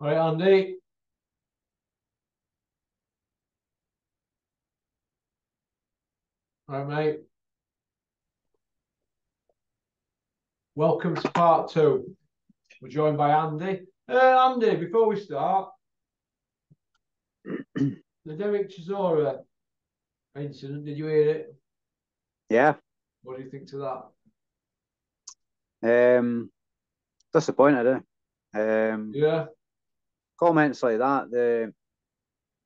All right, Andy. All right, mate. Welcome to part two. We're joined by Andy. Uh, Andy, before we start, the Derek Chisora incident, did you hear it? Yeah. What do you think to that? Um, disappointed. Eh? Um, Yeah. Comments like that, the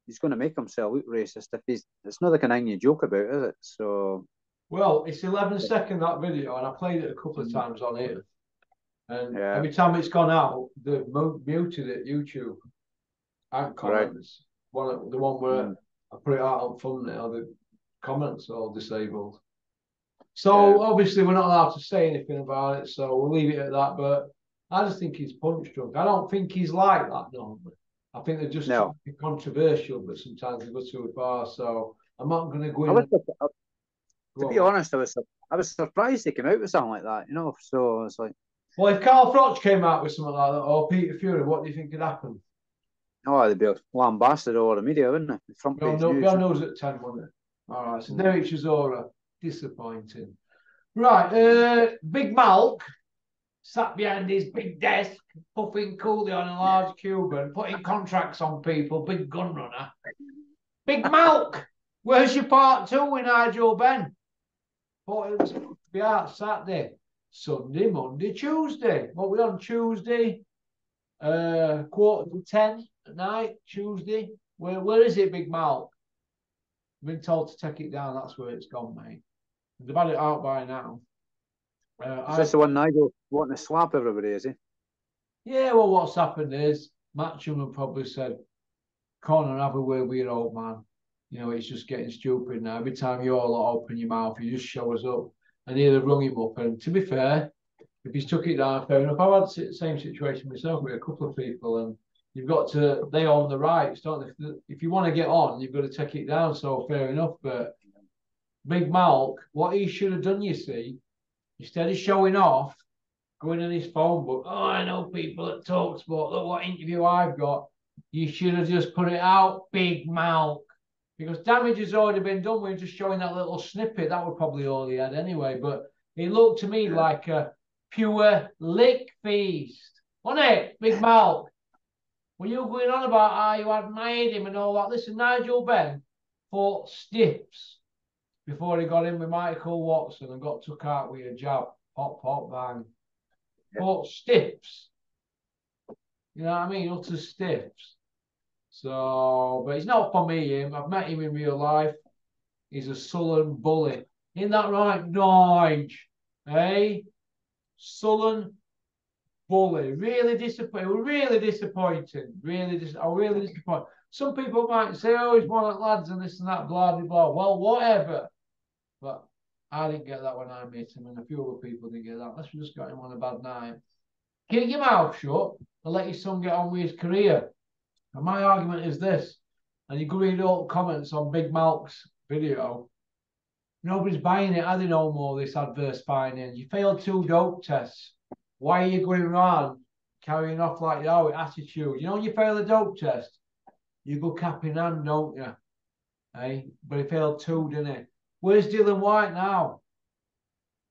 he's going to make himself look racist if he's. It's not the kind of thing you joke about, is it? So Well, it's 11 second that video, and I played it a couple of times on here. And Yeah. every time it's gone out, they've muted it YouTube. And comments. One, the one where Mm. I put it out on thumbnail, the comments are all disabled. So Yeah. obviously we're not allowed to say anything about it, so we'll leave it at that. But I just think he's punch drunk. I don't think he's like that normally. I think they're just No. trying to be controversial, but sometimes they go too far. So I'm not going to go in. I was, and to go be on. honest, I was I was surprised he came out with something like that. You know, so it's like, Well, if Carl Froch came out with something like that, or Peter Fury, what do you think could happen? oh, they'd be lambasted all over the media, wouldn't they? Front page no, news. beyond knows at 10, wasn't it? All right, so Mm. Derek Chisora, disappointing. Right, uh, Big Malk sat behind his big desk, puffing coolly on a large Cuban, putting contracts on people, big gun runner. Big Malk, where's your part two with Nigel Benn? Thought it was be out Saturday, Sunday, Monday, Tuesday. What we on Tuesday? Uh, quarter to ten at night, Tuesday. Where where is it, Big Malk? Been told to take it down. That's where it's gone, mate. They've had it out by now. Uh, Is I- this the one Nigel wanting to slap everybody? Is he? yeah, well, what's happened is Matchroom have probably said, Conor, have a word with your old man. You know, it's just getting stupid now. Every time you all open your mouth, you just show us up. And he'd have rung him up. And to be fair, if he's took it down, fair enough. I've had the same situation myself with a couple of people, and you've got to, they own the rights, don't they? If- If you want to get on, you've got to take it down. So fair enough. But Big Malk, what he should have done, you see, instead of showing off, going in his phone book, oh, I know people at Talksport, look what interview I've got. You should have just put it out, Big Malk. Because damage has already been done. We're just showing that little snippet. That was probably all he had anyway. But it looked to me like a pure lick feast. Wasn't it, Big Malk? Were you going on about how you admired him and all that? Listen, Nigel Benn fought stiffs before he got in with Michael Watson and got took out with a jab. Pop, pop, bang. Yeah. Fought stiffs. You know what I mean? Utter stiffs. So, but he's not for me, him. I've met him in real life. He's a sullen bully. Isn't that right, Nige? Eh? Hey? Sullen bully. Really disappointing. Really disappointing. Really dis- oh, really disappointed. Some people might say, oh, he's one of the lads and this and that, blah, blah, blah. Well, whatever. But I didn't get that when I met him, and a few other people didn't get that. Unless we just got him on a bad night. Keep your mouth shut and let your son get on with his career. And my argument is this, and you can read all the comments on Big Malk's video. Nobody's buying it, are they no more, this adverse finding? You failed two dope tests. Why are you going around carrying off like that with attitude? You know, when you fail a dope test, you go cap in hand, don't you? Hey, but he failed two, didn't he? Where's Dylan White now?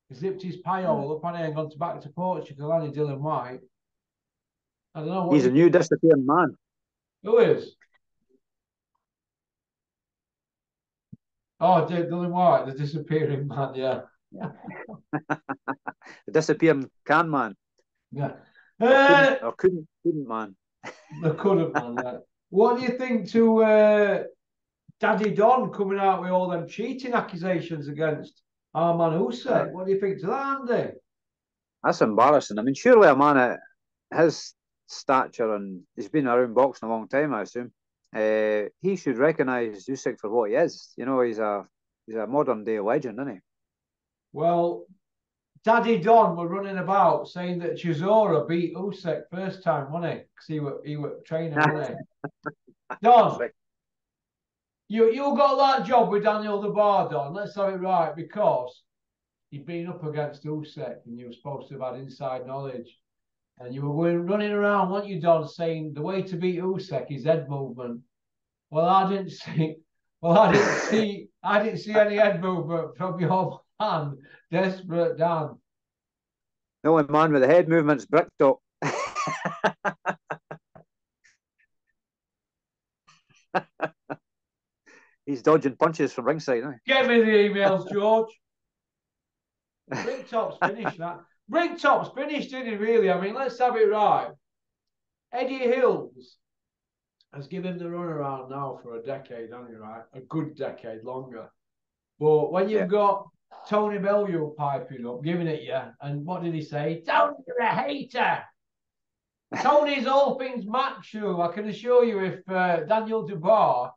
He's lipped his pie all up on it and gone to back to Portugal, and Dylan White. I don't know what He's a new disappearing man. who is? Oh, D- Dylan White, the disappearing man. Yeah, The disappearing can man. yeah. Or Uh, couldn't, or couldn't, couldn't man. the couldn't man. yeah. What do you think to uh, Daddy Don coming out with all them cheating accusations against our man Usyk? What do you think to that, Andy? That's embarrassing. I mean, surely a man at his stature and he's been around boxing a long time, I assume. Uh, he should recognise Usyk for what he is. You know, he's a he's a modern day legend, isn't he? Well, Daddy Don were running about saying that Chisora beat Usyk first time, wasn't he? Because he were he were training, wasn't he? Don, you you got that job with Daniel Dubois, Don. Let's have it right because he'd been up against Usyk and you were supposed to have had inside knowledge. And you were running around, weren't you, Don, saying the way to beat Usyk is head movement. Well, I didn't see. Well, I didn't see. I didn't see any head movement from your man, desperate Dan. The only man with the head movement's Bricktop. He's dodging punches from ringside. Isn't Get me the emails, George. Bricktop's finished that. Bricktop's finished, didn't he? Really? I mean, let's have it right. Eddie Hills has given the runaround now for a decade, hasn't he? Right, a good decade longer. But when you've yeah. got Tony Bellew piping up, giving it you, and what did he say? Tony, you're a hater. Tony's all things macho. I can assure you, if uh, Daniel Dubois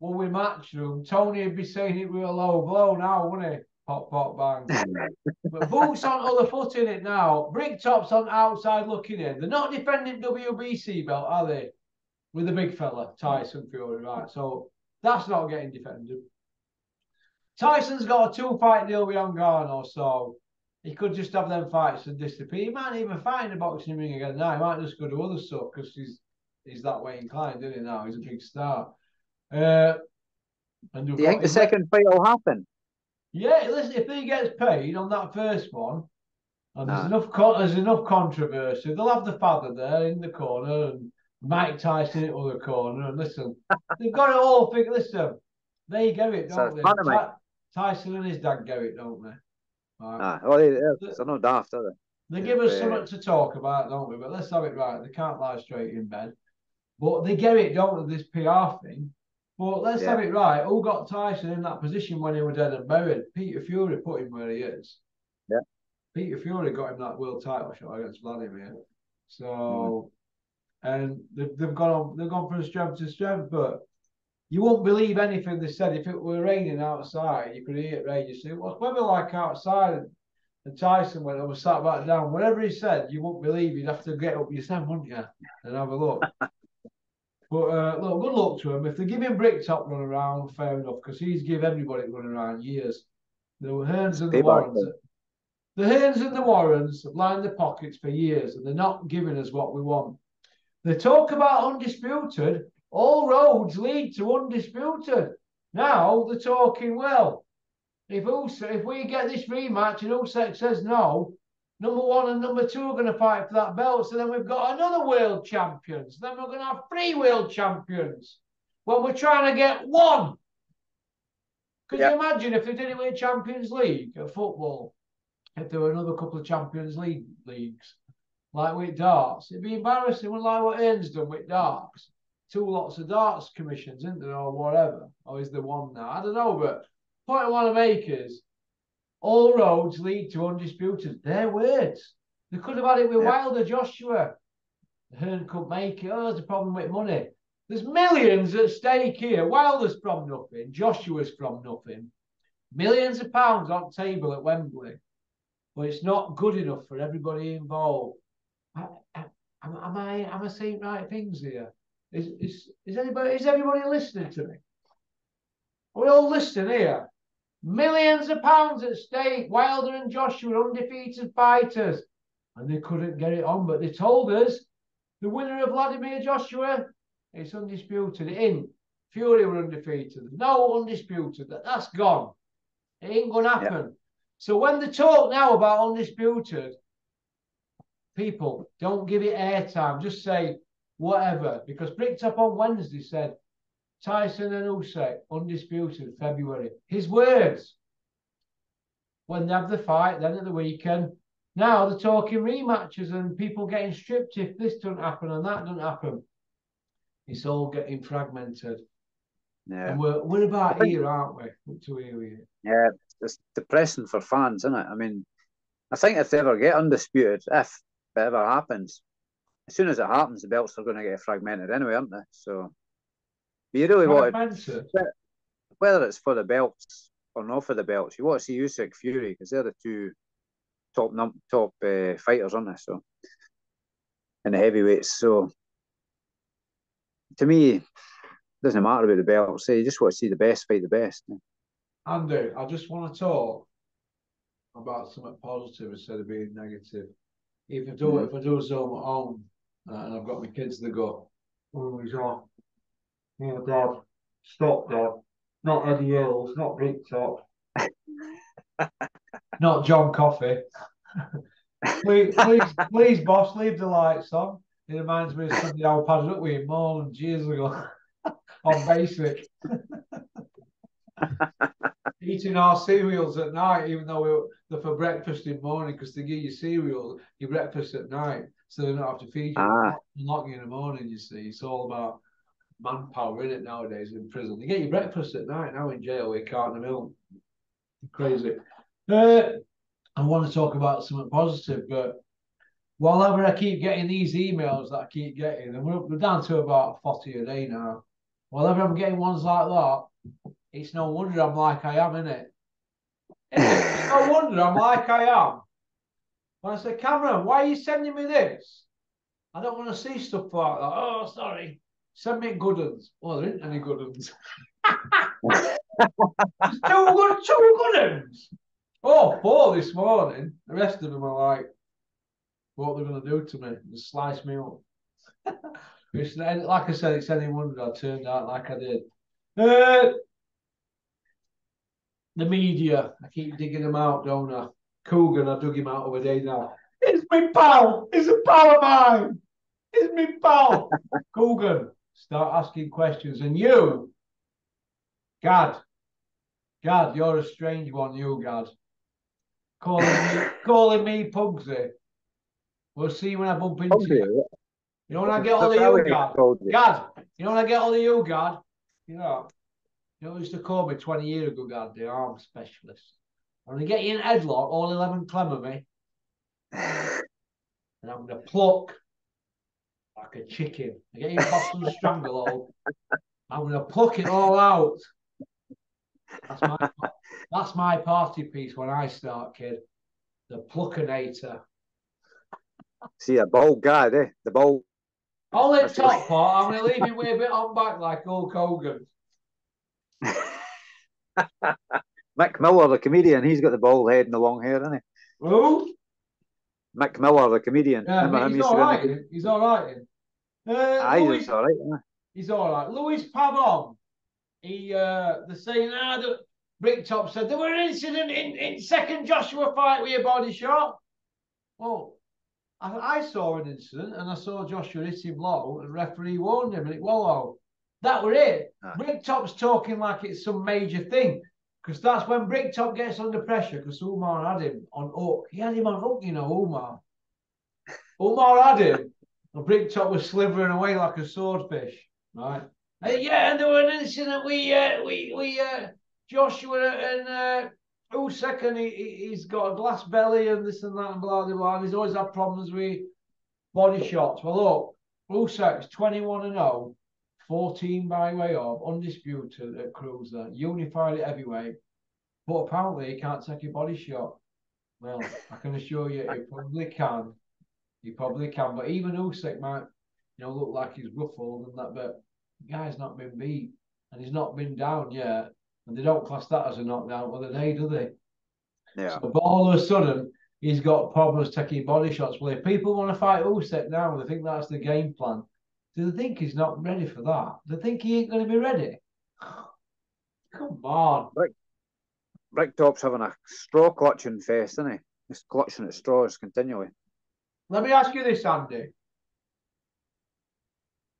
were with Matchroom, Tony would be saying it with a low blow now, wouldn't he? Pop, pop, bang. but Boots on other foot in it now. Bricktop's on outside looking in. They're not defending WBC belt, are they? With the big fella, Tyson Fury, right? So that's not getting defended. Tyson's got a two fight deal with Ngannou, so he could just have them fights and disappear. He might even fight in the boxing ring again now. He might just go to other stuff because he's he's that way inclined, isn't he? Now he's a big star. Uh, and Do you think the second fight will happen? Yeah, listen. If he gets paid on that first one, and there's enough con- there's enough controversy, they'll have the father there in the corner and Mike Tyson in the other corner. And listen, they've got it all figured. Listen, they get it, don't so they? Ty- Tyson and his dad get it, don't they? Right. Ah, well, they, they're, they're not daft, are they? They give us something to talk about, don't we? But let's have it right. They can't lie straight in bed. But they get it, don't they, this PR thing. But let's yeah. have it right. Who got Tyson in that position when he was dead and buried? Peter Fury put him where he is. Yeah. Peter Fury got him that world title shot against Vladimir. So, mm. and they've, they've gone on, they've gone from strength to strength. But you won't believe anything they said. If it were raining outside, you could hear it rain. You see, what's weather like outside? And Tyson went over, sat back down. Whatever he said, you wouldn't believe. You'd have to get up yourself, wouldn't you? And have a look. But uh, look, good luck to him. If they give him Bricktop run around, fair enough, because he's give everybody running around years. The Hearns and the Warrens, the Hearns and the Warrens have lined the pockets for years, and they're not giving us what we want. They talk about undisputed. All roads lead to undisputed. Now they're talking well. If Usyk, if we get this rematch and Usyk says no, number one and number two are going to fight for that belt. So then we've got another world champions. Then we're going to have three world champions. when we're trying to get one. Could you imagine if they did it with Champions League of football? If there were another couple of Champions League leagues, like with darts, it'd be embarrassing. Well, Like what Hearn's done with darts. Two lots of darts commissions, isn't there, or whatever? Or is there one now? I don't know, but point I want to make is all roads lead to undisputed. Their words. They could have had it with yeah. Wilder Joshua. Hearn could make it. Oh, there's a problem with money. There's millions at stake here. Wilder's from nothing. Joshua's from nothing. Millions of pounds on table at Wembley. But it's not good enough for everybody involved. I, I, am, am, I am I saying right things here? Is, is, is anybody is everybody listening to me? Are we all listening here? Millions of pounds at stake. Wilder and Joshua were undefeated fighters. And they couldn't get it on, but they told us the winner of Vladimir Joshua, it's undisputed. In Fury were undefeated. No undisputed. That, that's gone. It ain't to happen. Yeah. So when they talk now about undisputed, people don't give it airtime. Just say whatever. Because Bricktop on Wednesday said Tyson and Usyk, undisputed February. His words. When they have the fight, then at the weekend. Now they're talking rematches and people getting stripped if this doesn't happen and that doesn't happen. It's all getting fragmented. Yeah. And we're, we're about here, aren't we? To hear you. Yeah, it's depressing for fans, isn't it? I mean, I think if they ever get undisputed, if it ever happens, as soon as it happens, the belts are going to get fragmented anyway, aren't they? So you really want whether it's for the belts or not for the belts, you want to see Usyk Fury because they're the two top num- top uh, fighters on this. So in the heavyweights, so to me, it doesn't matter about the belts. Say you just want to see the best fight the best. Andy, I just want to talk about something positive instead of being negative. if I do mm. if I do at home uh, and I've got my kids to go, oh, he's on. Oh, Dad, stop, Dad. Not Eddie Hills, not Bricktop. not John Coffey. please, please, please, boss, leave the lights on. It reminds me of something I padded up with him more than years ago on basic. Eating our cereals at night, even though we were, they're for breakfast in the morning, because they give you cereal, your breakfast at night, so they don't have to feed you. Ah. Not in the morning, you see. It's all about manpower in it nowadays in prison. You get your breakfast at night now in jail with a carton of milk. Crazy. Uh, I want to talk about something positive, but whenever I keep getting these emails that I keep getting, and we're, we're down to about 40 a day now. Whenever I'm getting ones like that, it's no wonder I'm like I am, innit? It's no wonder I'm like I am. When I say, Cameron, why are you sending me this? I don't want to see stuff like that. Oh, sorry. Send me good ones. Oh, there isn't any good ones. two good, two good ones. Oh, four this morning. The rest of them are like, what they're going to do to me? Just slice me up. it's, like I said, it's any wonder I turned out like I did. Uh, the media, I keep digging them out, don't I? Coogan, I dug him out over day now. It's me pal. It's a pal of mine. It's me pal. Coogan, start asking questions. And you, Gad, Gad, you're a strange one, you, Gad. Calling me, calling me Pugsy. We'll see when I bump into you. You know when I get all the you, Gad? Gad, you know when I get all the you, Gad? You know, you know, used to call me 20 years ago, Gad, the arm specialist. I'm going to get you in headlock, all 11 clemmer me. And I'm going to pluck a chicken. I get you Boston stranglehold. I'm to pluck it all out. That's my, that's my party piece when I start, kid. The pluckinator. See, a bold guy, eh? The bold. All in top part, I'm to leave you with a bit on back like Hulk Hogan. Mick Miller, the comedian, he's got the bald head and the long hair, isn't he? Who? Mick Miller, the comedian. Yeah, he's all right. He's all right. Uh, Aye, Louis, he's all right. Yeah. He's all right. Luis Pabon. He, uh, they're saying, ah, the Bricktop said there were an incident in, in second Joshua fight with a body shot. Well, I, I, saw an incident and I saw Joshua hit him low and referee warned him and it wallow. That were it. Ah. Bricktop's talking like it's some major thing. Because that's when Bricktop gets under pressure because Umar had him on hook. He had him on hook, you know, Umar. Umar had him. And Bricktop was slithering away like a swordfish. Right. Uh, yeah, and there was an incident we uh, we we uh, Joshua and uh Usyk and he, he's got a glass belly and this and that and blah blah blah. And he's always had problems with body shots. Well, look, Usyk's 21 and 0 14 by way of, undisputed at cruiser, unified at heavyweight, but apparently he can't take a body shot. Well, I can assure you, he probably can. He probably can, but even Usyk might, you know, look like he's ruffled and that, but the guy's not been beat and he's not been down yet, and they don't class that as a knockdown of the day, do they? Yeah. So, but all of a sudden, he's got problems taking body shots. Well, if people want to fight Usyk now, they think that's the game plan. Do they think he's not ready for that? Do they think he ain't going to be ready? Come on. Brick, Bricktop's having a straw clutching fest, isn't he? He's clutching at straws continually. Let me ask you this, Andy.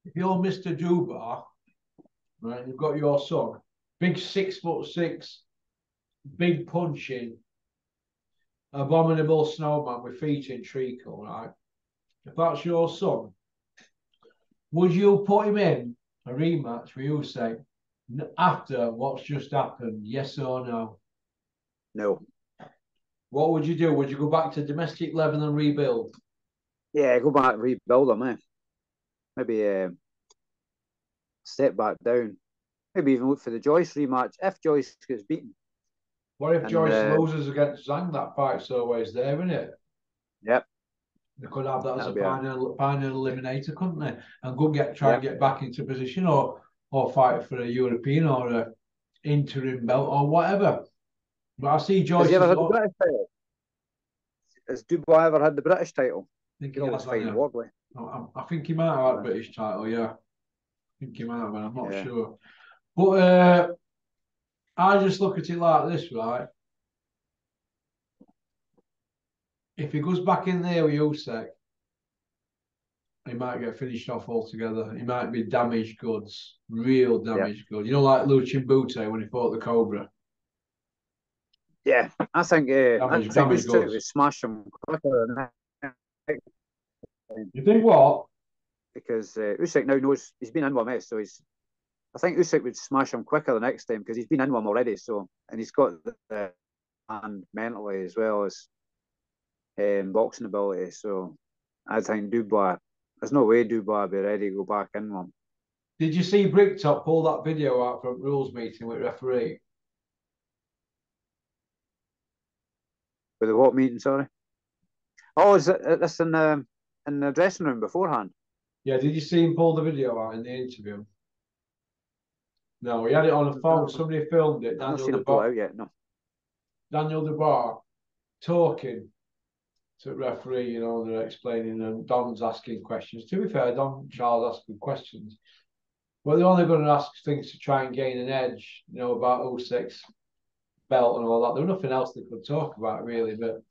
If you're Mr. Dubois, right, you've got your son, big six foot six, big punching, abominable snowman with feet in treacle, right? If that's your son, would you put him in a rematch for you say after what's just happened? Yes or no? No. What would you do? Would you go back to domestic level and rebuild? Yeah, go back rebuild them, eh? Maybe uh, step back down. Maybe even look for the Joyce rematch if Joyce gets beaten. What if and, Joyce uh, loses against Zhang? That fight's always there, isn't it? Yep. They could have that That'd as a final, final eliminator, couldn't they? And go get try yeah. and get back into position or or fight for a European or a interim belt or whatever. But I see Joyce. Has, he ever had the British title? Has Dubois ever had the British title? Think He he always has, fight yeah. Wardley. I, I- I think he might have had British title, yeah. I think he might have, been, I'm not Yeah. sure. But uh, I just look at it like this, right? If he goes back in there with Usyk, he might get finished off altogether. He might be damaged goods, real damaged goods. You know, like Lucian Bute when he fought the Cobra. Yeah, I think uh, I Damage- think damage Usyk goods. smash him quicker than that You think what? because uh, Usyk now knows he's been in one mess, so he's. I think Usyk would smash him quicker the next time because he's been in one already. So and he's got the and mentally as well as um, boxing ability. So I think Dubois. There's no way Dubois would be ready to go back in one. Did you see Bricktop pull that video out from rules meeting with referee? With the what meeting? Sorry. Oh, is it this in the in the dressing room beforehand? Yeah, did you see him pull the video out in the interview? No, he had it on a phone. Somebody filmed it. I've not Daniel seen him pull out yet. No. Daniel Dubois talking to the referee, you know, they're explaining and Don's asking questions. To be fair, Don Charles asking questions. But they're only going to ask things to try and gain an edge, you know, about 06 belt and all that. There was nothing else they could talk about, really. But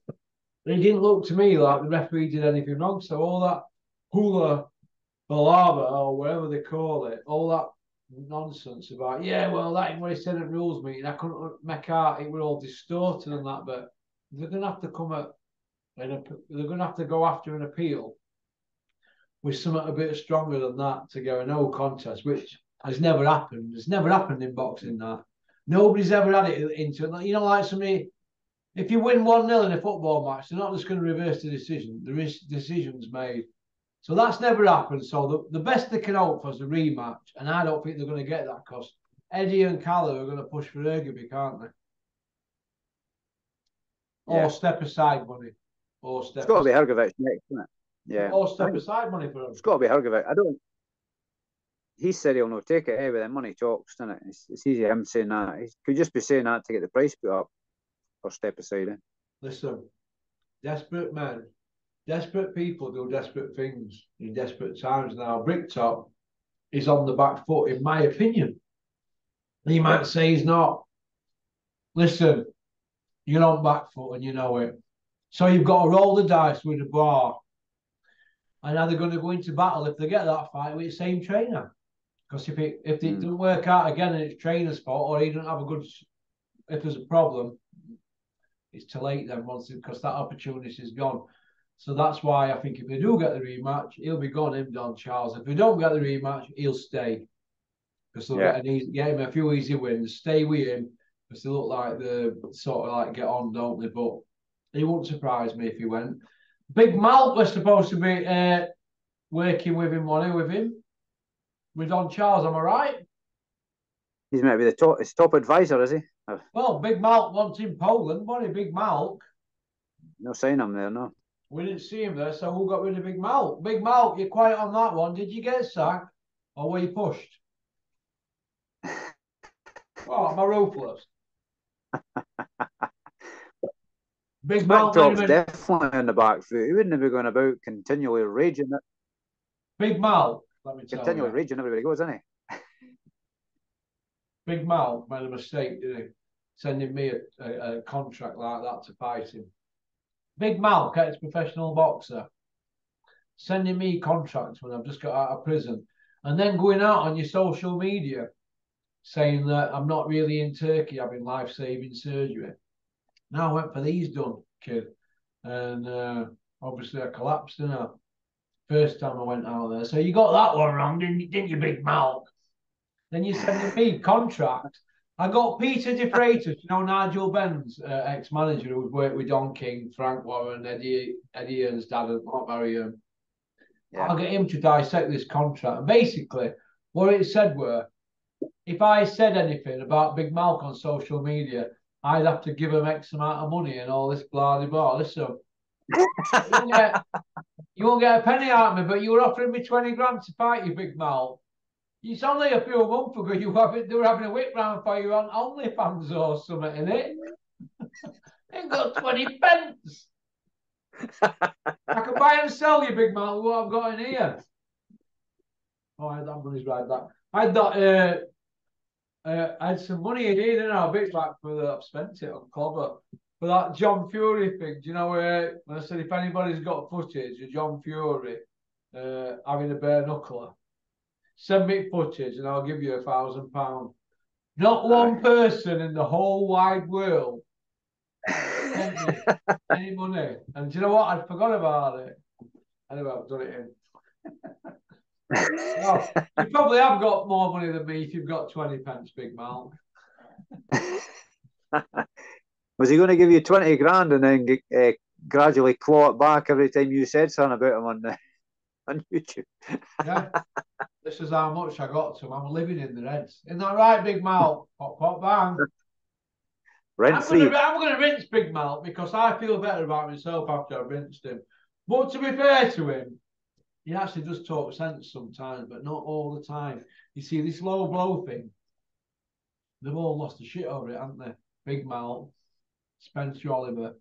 it didn't look to me like the referee did anything wrong. So all that hula balava or whatever they call it, all that nonsense about, yeah, well, that ain't what he said at rules meeting. I couldn't make out it were all distorted and that, but they're to have to come at, and they're going to have to go after an appeal with something a bit stronger than that to go a no contest, which has never happened. It's never happened in boxing that. Nobody's ever had it into it. You know, like somebody, if you win 1 0 in a football match, they're not just going to reverse the decision. There is decisions made. So that's never happened. So the, the best they can hope for is a rematch. And I don't think they're going to get that because Eddie and Callum are going to push for Ergaby, can't they? Yeah. Or step aside money. Or step It's got to be aside. Hrgovic next, isn't it? Yeah. Or step aside money for him. It's got to be Hrgovic. I don't. He said he'll not take it, eh? But then money talks, doesn't it? It's, it's easy him saying that. He could just be saying that to get the price put up step aside. Eh? Listen, desperate men, desperate people do desperate things in desperate times. Now, Bricktop is on the back foot, in my opinion. He might say he's not. Listen, you're on back foot and you know it. So you've got to roll the dice with the bar. And are they're going to go into battle if they get that fight with the same trainer? Because if it if it Hmm. doesn't work out again and it's trainer's fault or he doesn't have a good, if there's a problem, it's too late then once because that opportunity is gone. So that's why I think if they do get the rematch, he'll be gone, him Don Charles. If they don't get the rematch, he'll stay. Because they'll Yeah. get, an easy, get him a few easy wins, stay with him, because they look like they sort of like get on, don't they? But he wouldn't surprise me if he went. Big Mal was supposed to be uh, working with him, money with him, with Don Charles. Am I right? He's maybe the top. His top advisor, is he? Well, Big Malk wants in Poland, wasn't he? Big Malk. no sign him there. No. We didn't see him there, so who got rid of Big Malk? Big Malk, you're quiet on that one. Did you get sacked or were you pushed? Oh, am I ruthless? Big Malk, made Bricktop's him a- definitely in the back foot. He wouldn't have been going about continually raging. Big Malk, let me tell Continually you. raging everywhere he goes, isn't he? Big Malk made a mistake, didn't he? Sending me a, a, a contract like that to fight him. Big Malk, ex-professional boxer, sending me contracts when I've just got out of prison, and then going out on your social media saying that I'm not really in Turkey having life-saving surgery. Now I went for these done, kid, and uh, obviously I collapsed, didn't I? First time I went out there. So you got that one wrong, didn't you, didn't you Big Malk? Then you sending me contract. I got Peter De Freitas, you know, Nigel Benn's uh, ex-manager who's worked with Don King, Frank Warren, Eddie Eddie Hearn's dad, and Mark Marion. Yeah. I'll get him to dissect this contract. And basically, what it said were, if I said anything about Big Malk on social media, I'd have to give him X amount of money and all this blah blah blah. Listen, you, won't get, you won't get a penny out of me, but you were offering me 20 grand to fight you, Big Malk. It's only a few months ago you have it, they were having a whip round for you on OnlyFans or something in it. Got 20 pence. I can buy and sell you, big man, what I've got in here. Oh, I had that money's right back. I had that. Uh, uh, I had some money in here, didn't I? A bit back for. I've spent it on Clobber for that John Fury thing. Do you know where I said if anybody's got footage of John Fury uh, having a bare knuckler, send me footage and I'll give you a thousand pound. Not one person in the whole wide world sent me any money. And do you know what? I'd forgot about it. Anyway, I've done it in. you probably have got more money than me if you've got 20 pence, Big Mal. Was he going to give you 20 grand and then uh, gradually claw it back every time you said something about him on, the, on YouTube? yeah. This is how much I got to him. I'm living in the rents. Isn't that right, Big Mal? Pop, pop, bang. Rent I'm. Gonna, I'm going to rinse Big Mal because I feel better about myself after I've rinsed him. But to be fair to him, he actually does talk sense sometimes, but not all the time. You see, this low blow thing, they've all lost the shit over it, haven't they? Big Mal, Spencer Oliver,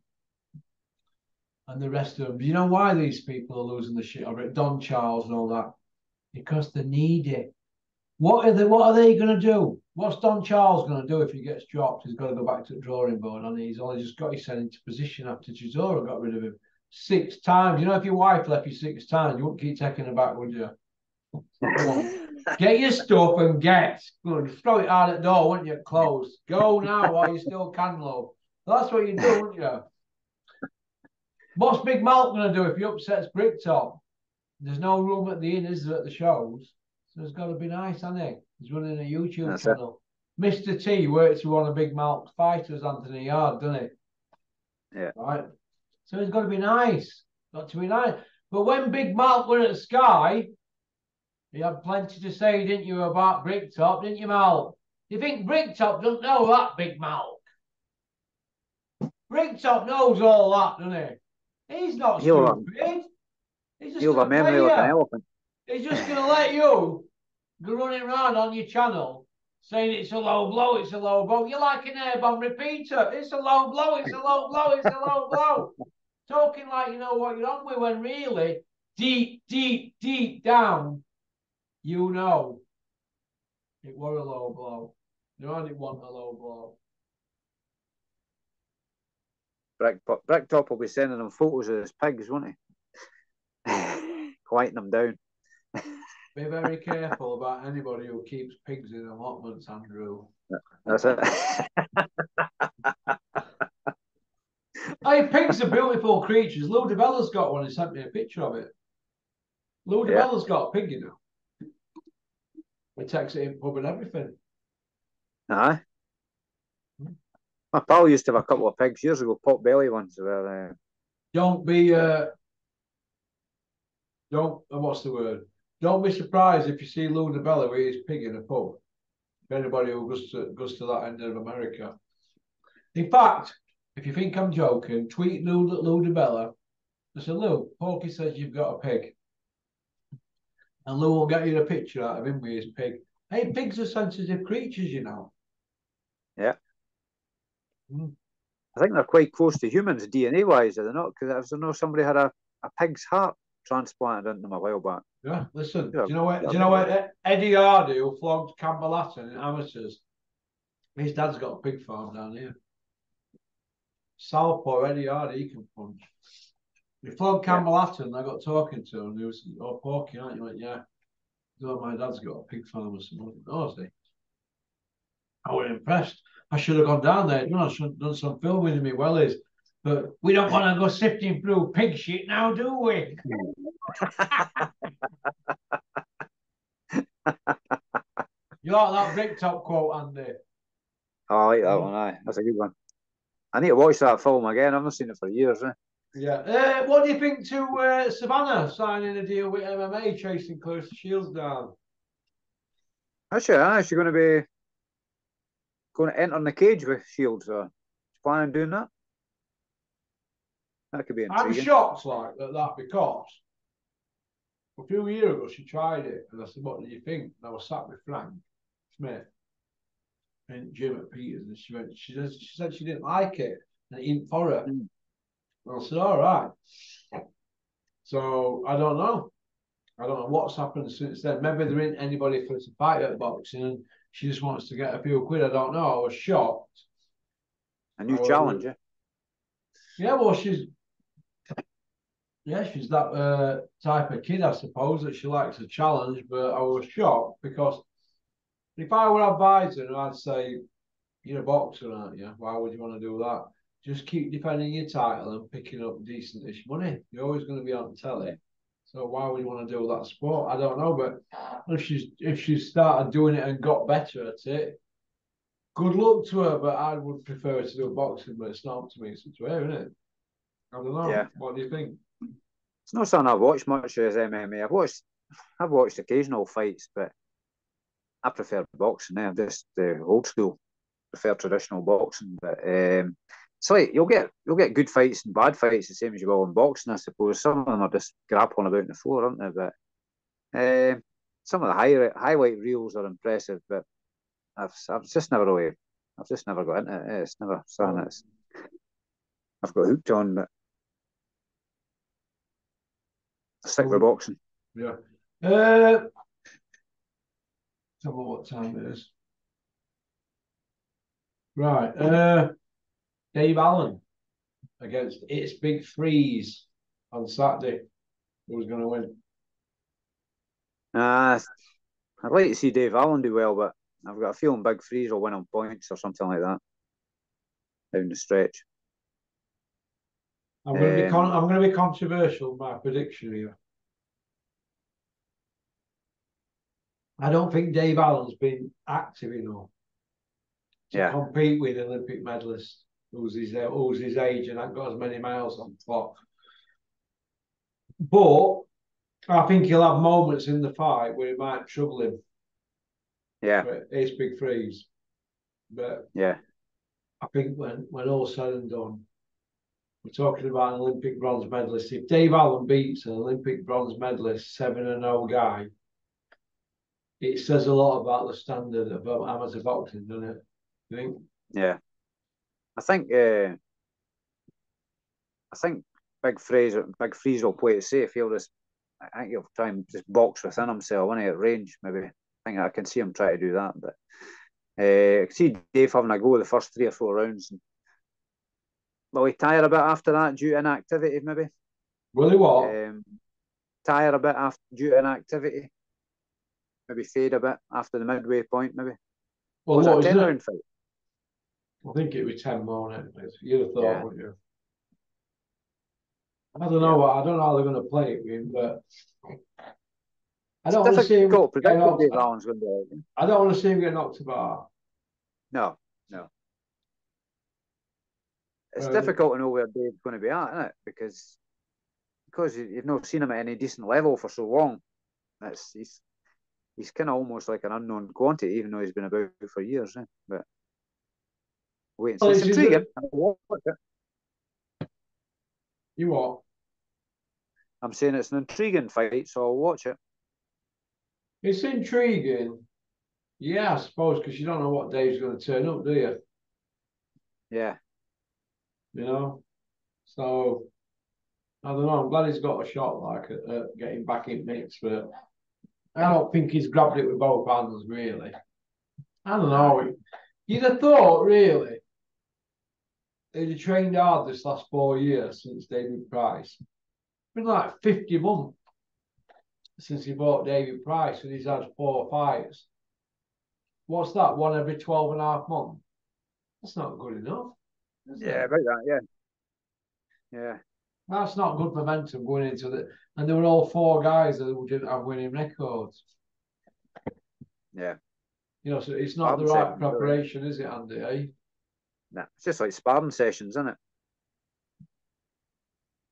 and the rest of them. Do you know why these people are losing the shit over it? Don Charles and all that. Because they need it. What are they what are they gonna do? What's Don Charles gonna do if he gets dropped? He's got to go back to the drawing board and he's only just got his head into position after Chisora got rid of him six times. You know, if your wife left you six times, you wouldn't keep taking her back, would you? get your stuff and get. Good. Throw it out at the door, wouldn't you? Close. Go now while you still can, love. That's what you do, wouldn't you? What's Big Mal going to do if he upsets Bricktop? There's no room at the inn, is there, at the shows? So it's got to be nice, hasn't it? He's running a YouTube That's channel. It. Mr. T works with one of Big Mal's fighters, Anthony Yarde, doesn't he? Yeah. Right. So it's got to be nice. Got to be nice. But when Big Mal went at Sky, he had plenty to say, didn't you, about Bricktop, didn't you, Mal? You think Bricktop doesn't know that, Big Mal? Bricktop knows all that, doesn't he? He's not stupid. Memory like an elephant. He's just going to let you go running around on your channel saying it's a low blow, it's a low blow. You're like an air bomb repeater. It's a low blow, it's a low blow, it's a low blow. Talking like you know what you're on with when really deep, deep, deep down, you know it were a low blow. You only want a low blow. Brick, Bricktop will be sending them photos of his pigs, won't he? Quieting them down. Be very careful about anybody who keeps pigs in allotments, Andrew. That's it. hey, pigs are beautiful creatures. Lou DiBella's got one. He sent me a picture of it. Lou DiBella's yeah. got a pig, you know. He takes it in pub and everything. Aye. My pal used to have a couple of pigs years ago, pot belly ones. Where, uh... Don't be, uh, don't, uh, what's the word? Don't be surprised if you see Lou DiBella with his pig in a pub. If anybody who goes to, goes to that end of America. In fact, if you think I'm joking, tweet Lou, Lou DiBella. I said, Lou, Porky says you've got a pig. And Lou will get you a picture out of him with his pig. Hey, pigs are sensitive creatures, you know. Yeah. Mm. I think they're quite close to humans DNA wise, are they not? Because I know somebody had a, a pig's heart transplanted into them a while back. Yeah, listen. Yeah, do you know what? Do you know what? Eddie Hardy, who flogged Campbell Hatton in amateurs, his dad's got a pig farm down here. Southpaw Eddie Hardy, he can punch. He flogged Campbell. Hatton. I got talking to him. He was, "Oh, Porky, aren't you?" Went, "Yeah." Oh, my dad's got a pig farm or something. Oh, he? I was impressed. I should have gone down there. You know, I should have done some filming in me wellies. But we don't want to go sifting through pig shit now, do we? you like that Bricktop quote, Andy? Oh, I like that one. Aye, that's a good one. I need to watch that film again. I've not seen it for years. Eh? Yeah. Uh, what do you think to uh, Savannah signing a deal with MMA, chasing Claressa Shields down? Actually, I'm actually going to be going to enter in the cage with Shields. Uh, planning on doing that. That could be intriguing. I'm shocked like that, that because a few years ago she tried it and I said, What do you think? And I was sat with Frank Smith and Jim at Peters and she went, she said she said she didn't like it and it ain't for her. Mm. I said, all right. So I don't know. I don't know what's happened since then. Maybe there ain't anybody for her to fight at boxing and she just wants to get a few quid. I don't know. I was shocked. A new challenger. Yeah, well, she's yeah, she's that uh, type of kid, I suppose, that she likes a challenge. But I was shocked because if I were advising her, I'd say, "You're a boxer, aren't you? Why would you want to do that? Just keep defending your title and picking up decentish money. You're always going to be on telly. So why would you want to do that sport? I don't know, but if she's if she's started doing it and got better at it, good luck to her. But I would prefer her to do boxing, but it's not up to me. It's up to her, isn't it? I don't know. Yeah. What do you think? It's not something I've watched much as MMA. I've watched, I've watched occasional fights, but I prefer boxing. I'm just uh, old school. Prefer traditional boxing, but um, it's like you'll get you'll get good fights and bad fights the same as you will in boxing. I suppose some of them are just grappling about on the floor, aren't they? But um, some of the high, highlight reels are impressive, but I've I've just never really, I've just never got into it. It's never something that's I've got hooked on, but I stick with boxing. Yeah. Uh, tell me what time it is. Right. Uh, Dave Allen against It's Big Freeze on Saturday. Who's going to win? Uh, I'd like to see Dave Allen do well, but I've got a feeling Big Freeze will win on points or something like that down the stretch. I'm going to be Um, con- I'm going to be controversial in my prediction here. I don't think Dave Allen's been active enough to Yeah. compete with an Olympic medalist who's his who's his age and hasn't got as many miles on the clock. But I think he'll have moments in the fight where it might trouble him. Yeah, But it's big freeze. But yeah, I think when when all's said and done, we're talking about an Olympic bronze medalist. If Dave Allen beats an Olympic bronze medalist, seven and zero guy, it says a lot about the standard of amateur boxing, doesn't it? You think? yeah. I think uh, I think Big Freeze Big Freeze will play it safe. He'll just I think he'll try and just box within himself when he at range. Maybe I think I can see him try to do that, but uh, see Dave having a go the first three or four rounds. And, will he tire a bit after that due to inactivity? Maybe. Will he what? Um, tire a bit after due to inactivity. Maybe fade a bit after the midway point. Maybe. well, Was what it a ten round fight? I think it was ten more. wasn't? You'd have thought, Yeah. wouldn't you? I don't know. I don't know how they're going to play it with but I don't want to see him. get knocked- Dave going to. I don't want to see him get knocked about. No, no. It's Um, difficult to know where Dave's going to be at, isn't it? Because because you- you've not seen him at any decent level for so long. It's he's he's kind of almost like an unknown quantity, even though he's been about for years. Eh? But wait, and see. Well, it's intriguing. It. You what? I'm saying it's an intriguing fight, so I'll watch it. It's intriguing. Yeah, I suppose because you don't know what Dave's going to turn up, do you? Yeah, You know, so I don't know. I'm glad he's got a shot like at, at getting back in mix, but I don't think he's grabbed it with both hands really. I don't know. You'd have thought really he'd have trained hard this last four years since David Price. Been like 50 months since he bought David Price and he's had four fights. What's that? One every 12 and a half months? That's not good enough. Is it? yeah, about that. Yeah, yeah, That's not good momentum going into the. And they were all four guys that didn't have winning records. yeah. You know, so it's not the right saying, preparation, is it, Andy? Eh? Nah, it's just like sparring sessions, isn't it?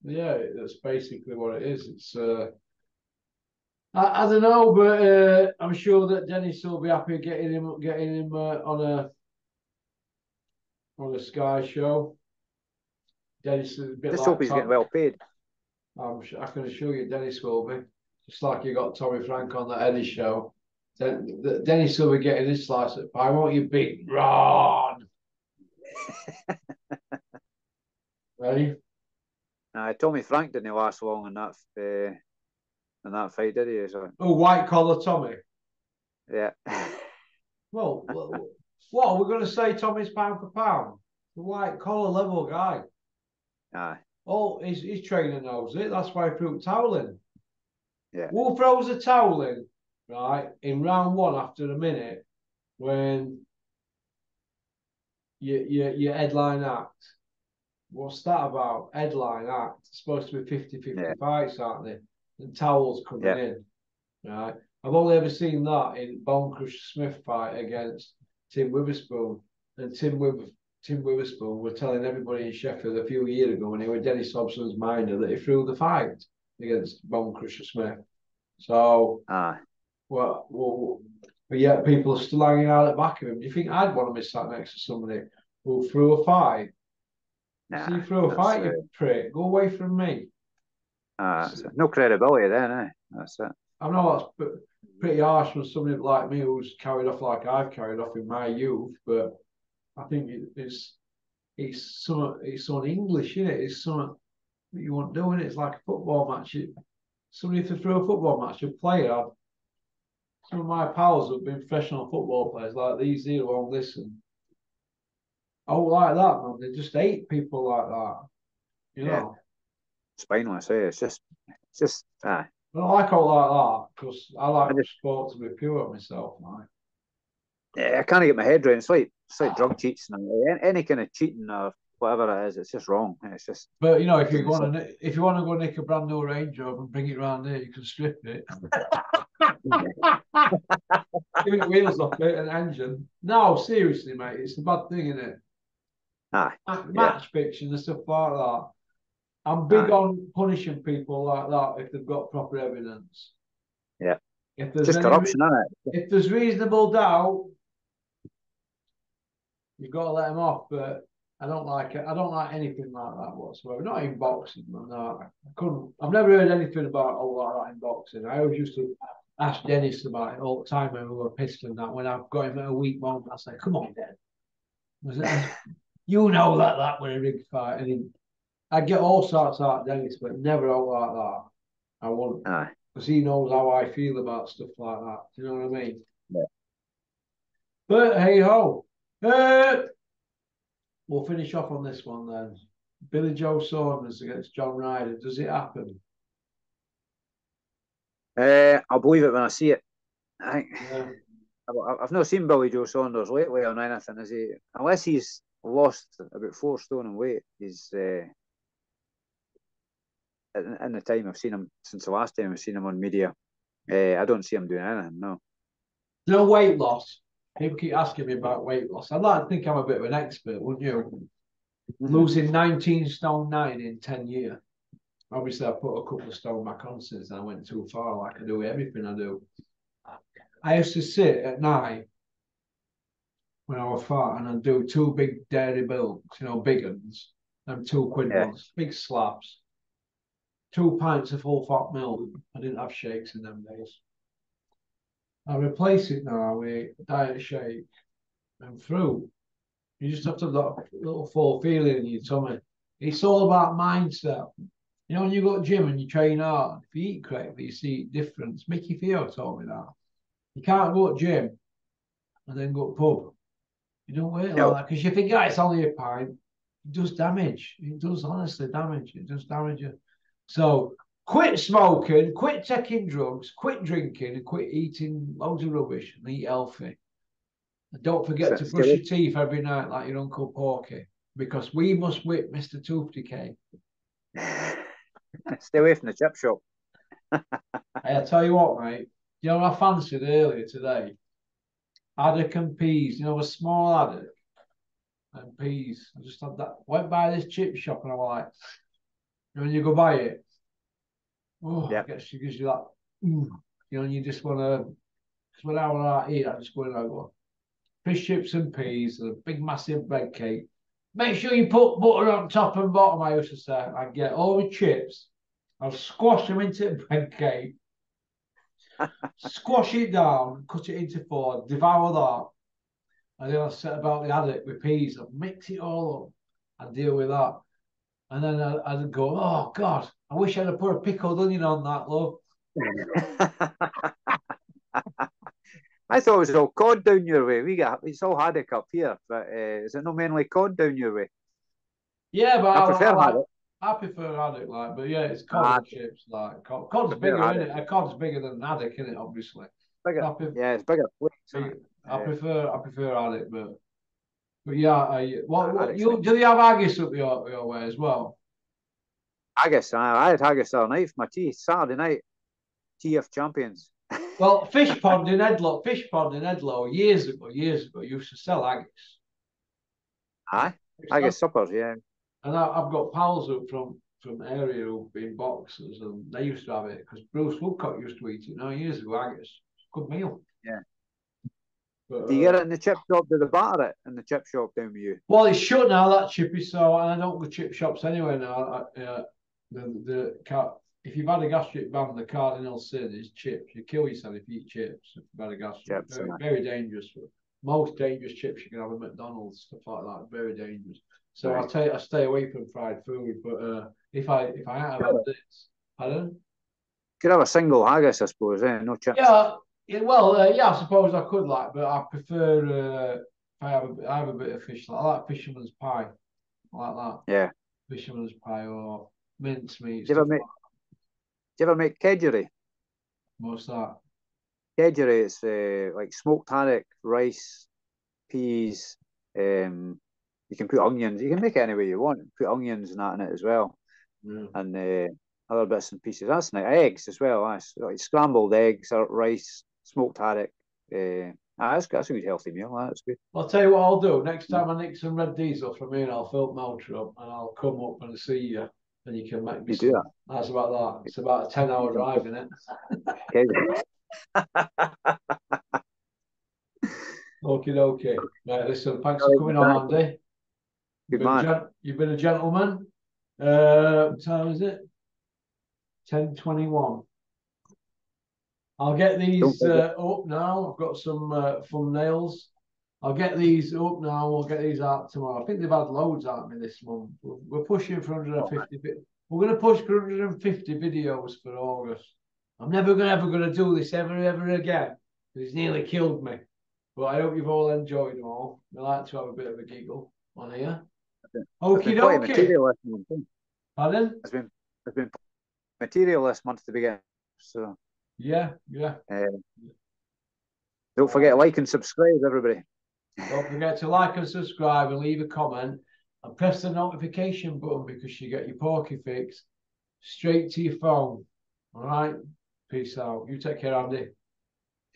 Yeah, that's basically what it is. It's. uh I, I don't know, but uh, I'm sure that Dennis will be happy getting him getting him uh, on a on the Sky show. Dennis is a bit Just like hope he's Tom- getting well paid. I'm su- I can assure you, Dennis will be. Just like you got Tommy Frank on that Eddie show. Den- the- Dennis will be getting his slice of pie. Won't you, Big Ron? Ready? Uh, Tommy Frank didn't last long in that uh, in that fight, did he? So, Oh, white collar Tommy. yeah. Well, well, what are we going to say? Tommy's pound for pound, the white collar level guy. Aye. Oh, his, his trainer knows it. That's why he threw the towel in. Yeah. Who throws the towel in, right, in round one after a minute when you, you, your headline act? What's that about? Headline act. It's supposed to be 50 50 Yeah. fights, aren't they? And towels coming Yeah. in. Right. I've only ever seen that in Crusher Smith fight against Tim Witherspoon. And Tim Wither, Tim Witherspoon were telling everybody in Sheffield a few years ago when he was Dennis Hobson's minder that he threw the fight against Bone Crusher Smith. So, Aye. well, well, but yet people are still hanging out at the back of him. Do you think I'd want to be sat next to somebody who threw a fight? Nah, See, threw a fight, uh, you prick. Go away from me. Ah, that's it. no credibility then, eh? That's it. I know that's p- pretty harsh for somebody like me who's carried off like I've carried off in my youth, but I think it- it's it's some it's on English, isn't it? It's something that you want doing it. It's like a football match. It, somebody to throw a football match, a player. I've, some of my pals have been professional football players, like these here won't listen. Oh, like that, man. They just hate people like that. You Yeah. know. Spineless, eh? It's just, it's just, aye. I like all like that because I like I just- sport to be pure myself, mate. Yeah, I can't get my head around. It's like, it's like drug cheats and any, kind of cheating or whatever it is. It's just wrong. It's just, But you know, if you want to, if you want to go nick a brand new Range Rover and bring it round here, you can strip it, give it wheels off it and engine. No, seriously, mate, it's a bad thing, isn't it? aye. Ma- Match fixing and stuff like that. I'm big on punishing people like that if they've got proper evidence. Yeah. If there's Just any corruption, isn't it? if there's reasonable doubt, you've got to let them off. But I don't like it. I don't like anything like that whatsoever. Not in boxing, man. No, I couldn't. I've never heard anything about all like that in boxing. I always used to ask Dennis about it all the time when we were pissed and that. When I've got him at a weak moment, I say, "Come on, Den. Was it? you know that that was a big fight." And he, I get all sorts out of Dennis, but never out like that. I won't Aye. because he knows how I feel about stuff like that. Do you know what I mean? Yeah. But hey ho, uh, we'll finish off on this one then. Billy Joe Saunders against John Ryder. Does it happen? Uh, I'll believe it when I see it. I think Yeah. I've, I've not seen Billy Joe Saunders lately on anything, is he? Unless he's lost about four stone in weight, he's uh, in, in the time I've seen him since the last time I've seen him on media. Uh, I don't see him doing anything. No. No weight loss. People keep asking me about weight loss. I'd like to think I'm a bit of an expert, wouldn't you? Losing 19 stone nine in 10 years. Obviously, I put a couple of stone back on since I went too far, like I do with everything I do. I used to sit at night when I was fat and I'd do two big dairy milks, you know, big ones, and two quid Yeah. ones, big slabs. Two pints of full fat milk. I didn't have shakes in them days. I replace it now with a diet shake and fruit. You just have to have that little full feeling in your tummy. It's all about mindset. You know, when you go to gym and you train hard, if you eat correctly, you see difference. Mickey Theo told me that. You can't go to gym and then go to pub. You don't wait No. like that because you think, yeah, it's only a pint. It does damage. It does honestly damage. It does damage you. So quit smoking, quit taking drugs, quit drinking, and quit eating loads of rubbish and eat healthy. And don't forget to brush good. your teeth every night like your Uncle Porky, because we must whip Mr. Tooth Decay. Stay away from the chip shop. Hey, I tell you what, mate. You know what I fancied earlier today? Haddock and peas. You know, a small haddock and peas. I just had that. Went by this chip shop and I was like, when you go buy it, oh, Yeah. it gives you that, mm, you know, and you just want to, because when I want to eat, I just go in and I go, fish chips and peas and a big massive bread cake. Make sure you put butter on top and bottom, I used to say. I get all the chips, I'll squash them into the bread cake, squash it down, cut it into four, devour that. And then I'll set about the haddock with peas and mix it all up and deal with that. And then I, I'd go, oh God, I wish I'd have put a pickled onion on that, love. I thought it was all cod down your way. We got it's all haddock up here, but uh, is it not mainly cod down your way? Yeah, but I I, prefer I, haddock. I prefer haddock, like, but yeah, it's cod chips, like cod, cod's bigger, isn't it? A cod's bigger than haddock, isn't it? Obviously. Bigger, yeah, it's bigger flakes. isn't big- it? I prefer I prefer haddock, but but yeah, I, what, what you do they have haggis up your, your way as well? haggis. I, I had haggis all night for my tea. Saturday night, TF champions. Well, Fish Pond in Edlow, Fish Pond in Edlow, years ago, years ago, used to sell haggis. Aye, haggis suppers. Yeah, And I, I've got pals up from from area who've been boxers, and they used to have it because Bruce Woodcock used to eat it nine years ago. Haggis, good meal. Yeah. But, do you uh, get it in the chip shop? Do they batter it in the chip shop down with you? Well, it's shut now that chippy, so and I don't go chip shops anyway now. I, uh, the the if you've had a gastric ban, the cardinal sin is chips. You kill yourself if you eat chips. If you've had a gastric, Chips, very, very dangerous. Most dangerous chips you can have at McDonald's, stuff like that. Very dangerous. So I Right. take I stay away from fried food. But uh, if I if I have had this, pardon? Could have a single haggis, I suppose. Eh? No chips. Yeah, yeah. Well, uh, yeah. I suppose I could like, but I prefer uh, I have a, I have a bit of fish. I like fisherman's pie, I like that. Yeah. fisherman's pie or mincemeat. Do you ever make- like Do you ever make kedgeree? What's that? Kedgeree, it's uh, like smoked haddock, rice, peas. Um, you can put onions. You can make it any way you want. Put onions and that in it as well, Yeah. and uh, other bits and pieces. That's nice. Eggs as well. That's like scrambled eggs, or rice, smoked haddock. Uh, ah, that's, that's a good healthy meal. That's good. I'll tell you what I'll do. Next time I nick some red diesel from here, I'll fill motor up and I'll come up and see you, and you can make me. You do some. That's about that. It's about a ten-hour drive, isn't it? Okay, okay. Right, listen. Thanks for coming on, Andy. Good You've been a man. gen- You've been a gentleman. Uh, what time is it? Ten twenty-one. I'll get these uh, up now. I've got some uh, thumbnails. I'll get these up now. We'll get these out tomorrow. I think they've had loads out of me this month. We're, we're pushing for 150. vi- We're going to push for 150 videos for August. I'm never gonna ever going to do this ever ever again. It's nearly killed me. But I hope you've all enjoyed them all. I like to have a bit of a giggle on here. Okie been plenty of dokie. material this month. Pardon? There's been there's been material this month to begin. So Yeah, yeah. uh, don't forget to like and subscribe, everybody. Don't forget to like and subscribe and leave a comment and press the notification button because you get your Porky Fix straight to your phone. All right. Peace out. You take care, Andy.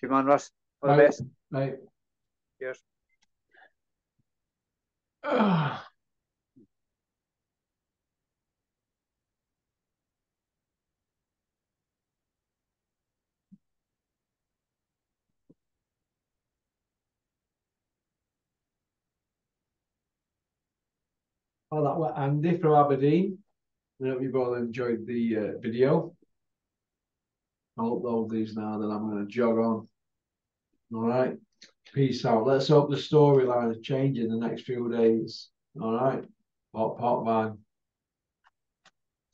Good man, Russ. All the best. Mate. Cheers. Well, that was Andy from Aberdeen. I hope you've all enjoyed the uh, video. I'll upload these now, then I'm going to jog on. All right. Peace out. Let's hope the storyline is changing the next few days. All right. Pop, pop, bang.